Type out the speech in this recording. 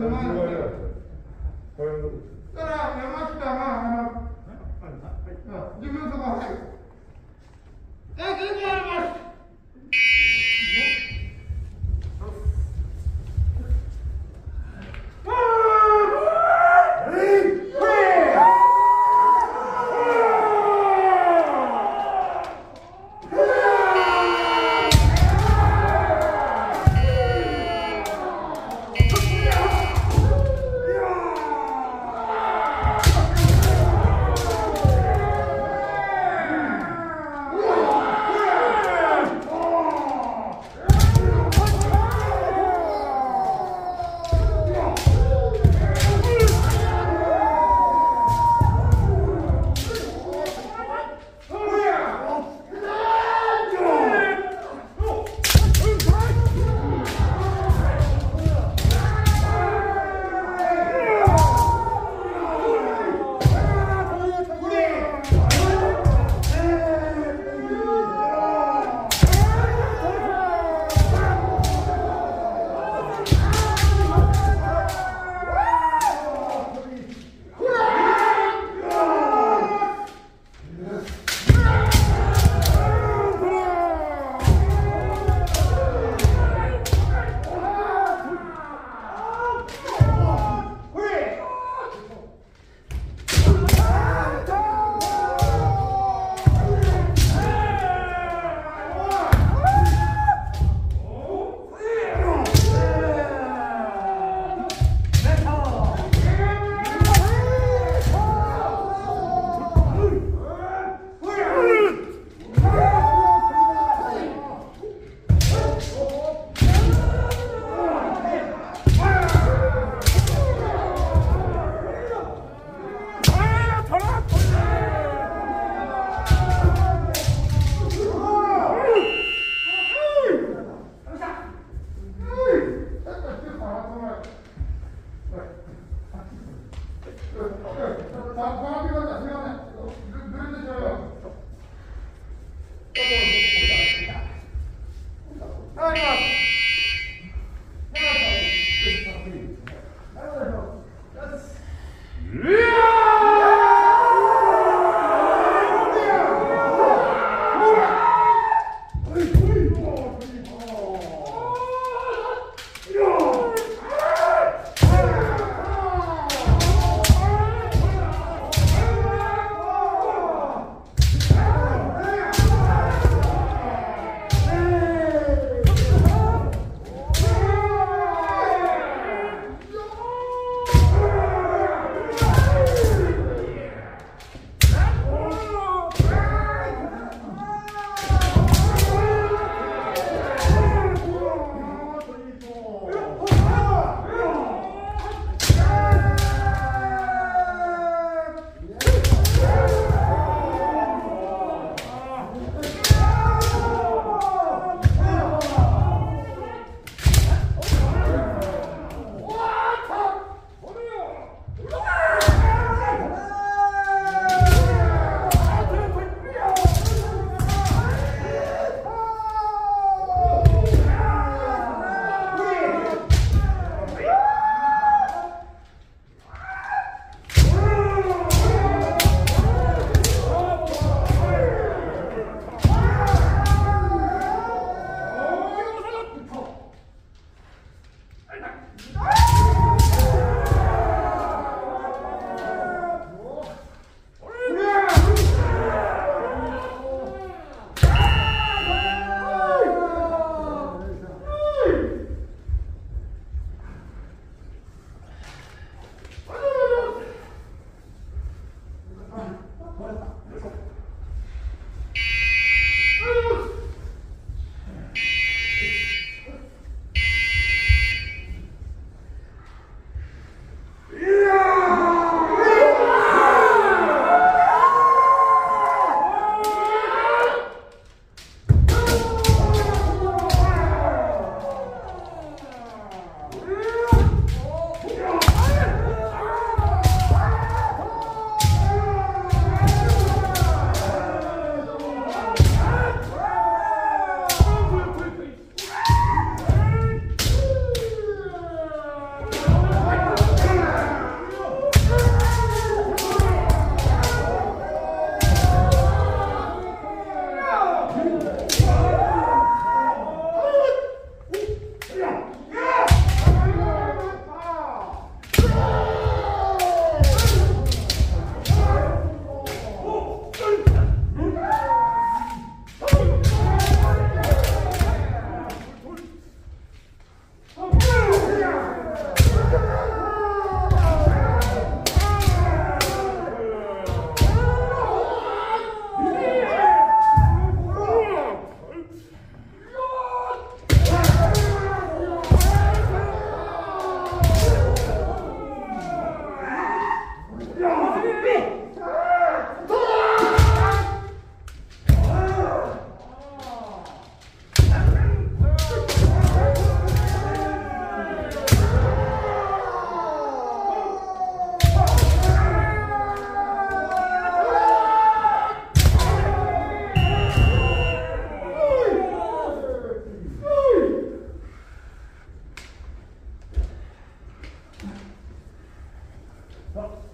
だから山下があの。自分のとこ入る。え結構あります。是是，咱咱这边怎么样呢？Well,